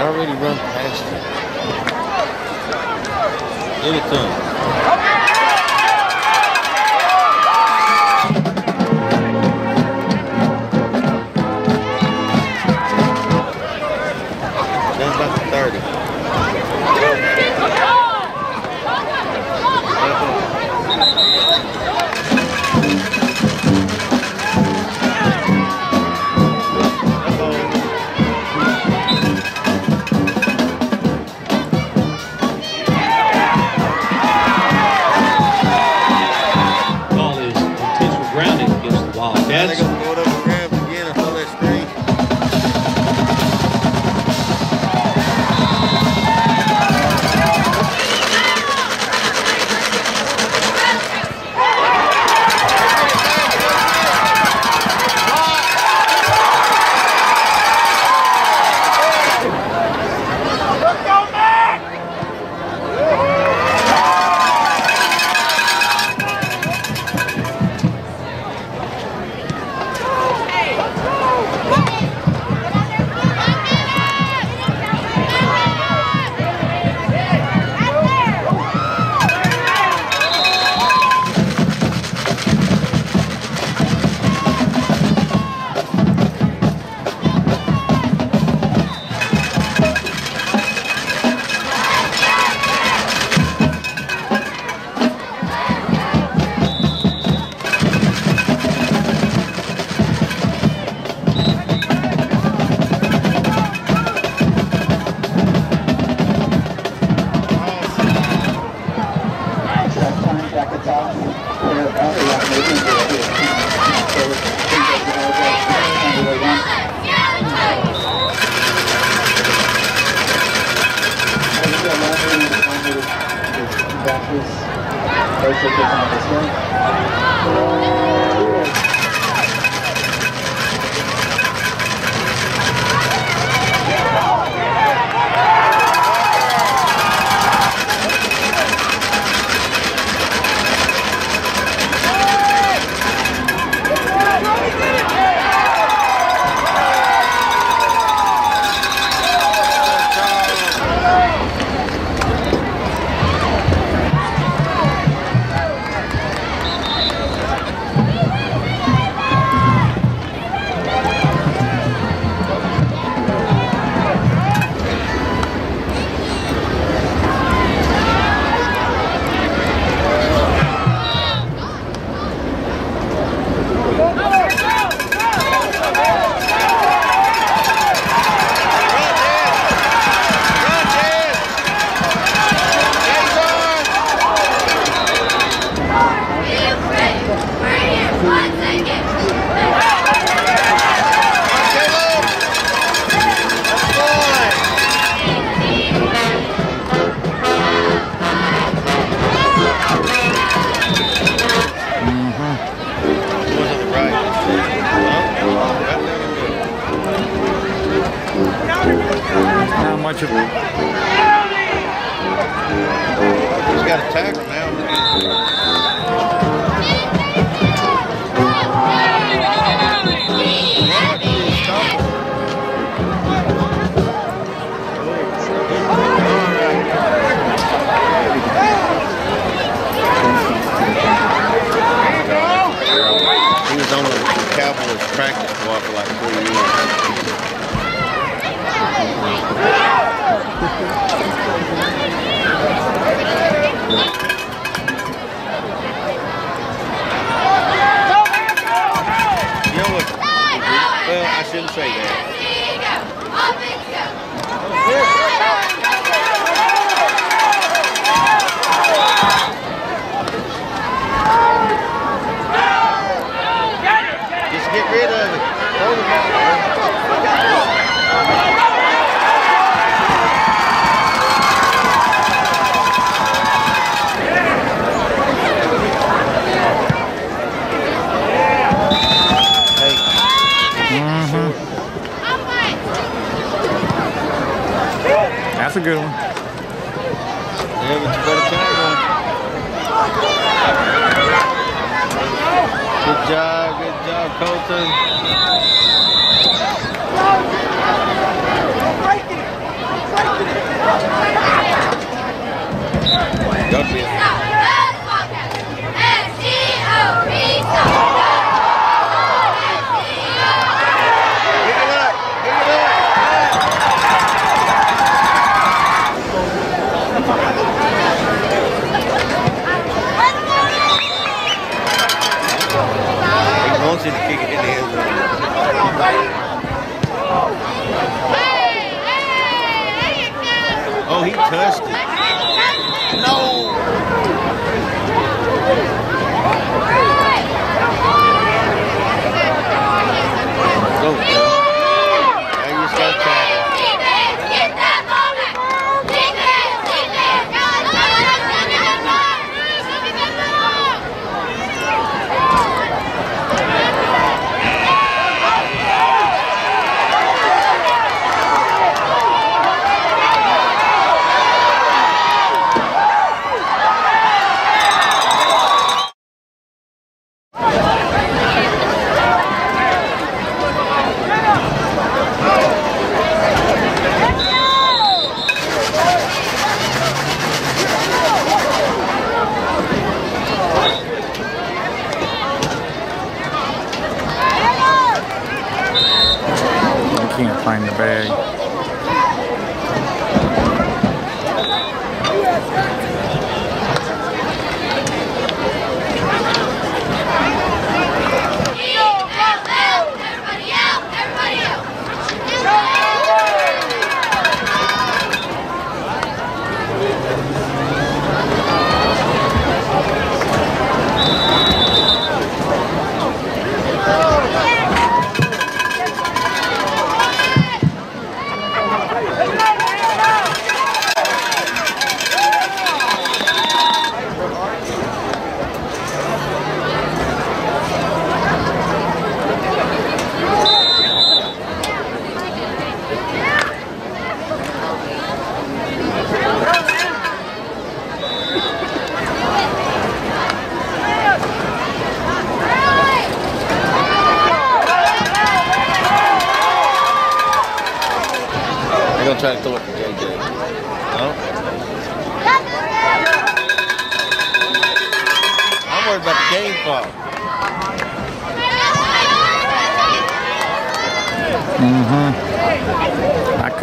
already run past you. Anything. That's Also taking on this one. Practice for like four years. You know what? Well, I shouldn't say that. Good one. yeah, but you better tag. Good job, good job, Colton. Don't be.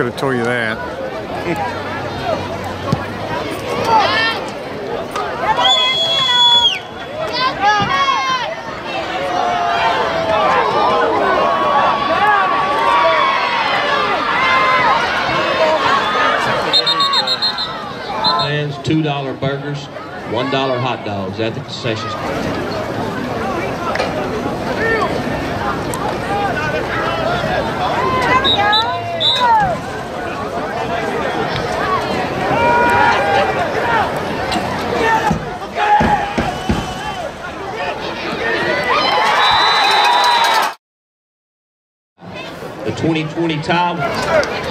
Could have told you that. Plans $2 burgers, $1 hot dogs at the concession stand. 2020 tie